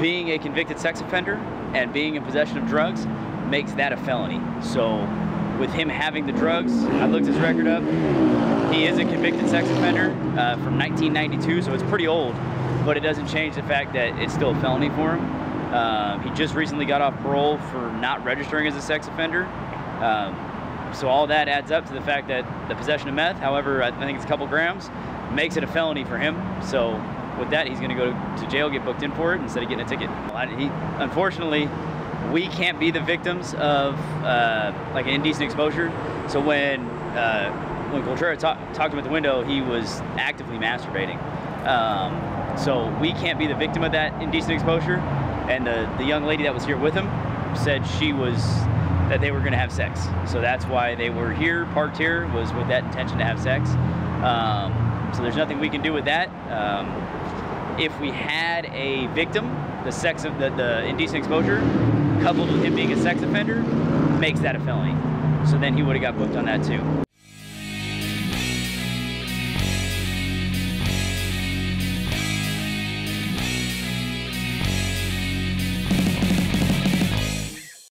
being a convicted sex offender and being in possession of drugs makes that a felony. So with him having the drugs, I looked his record up. He is a convicted sex offender uh, from 1992, so it's pretty old, but it doesn't change the fact that it's still a felony for him. Um, he just recently got off parole for not registering as a sex offender. Um, so all that adds up to the fact that the possession of meth, however, I think it's a couple grams, makes it a felony for him. So with that, he's going to go to jail, get booked in for it instead of getting a ticket. He, unfortunately, we can't be the victims of uh, like an indecent exposure. So when uh, when Coltrera talk, talked to him at the window, he was actively masturbating. Um, so we can't be the victim of that indecent exposure. And the, the young lady that was here with him said she was that they were going to have sex. So that's why they were here, parked here, was with that intention to have sex. Um, so there's nothing we can do with that. Um, if we had a victim, the sex of the, the indecent exposure, coupled with him being a sex offender, makes that a felony. So then he would have got booked on that too.